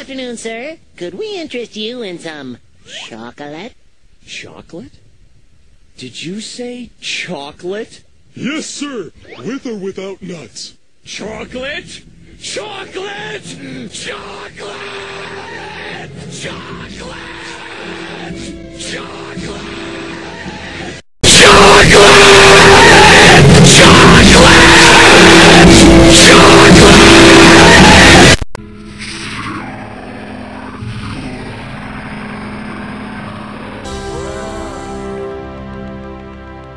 afternoon, sir. Could we interest you in some chocolate? Chocolate? Did you say chocolate? Yes, sir. With or without nuts. Chocolate? Chocolate! Chocolate! Chocolate! Chocolate!